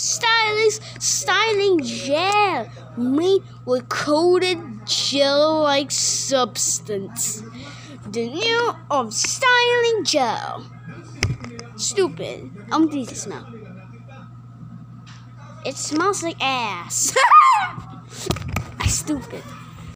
Stylist styling gel made with coated gel-like substance. The new of styling gel. Stupid. I'm gonna to smell. It smells like ass. Stupid.